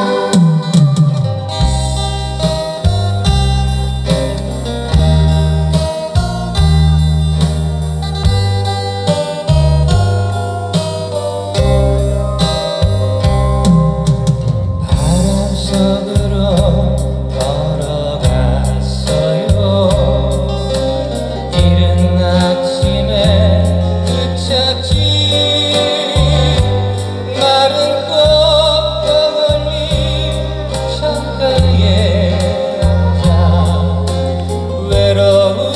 Oh Love.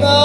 나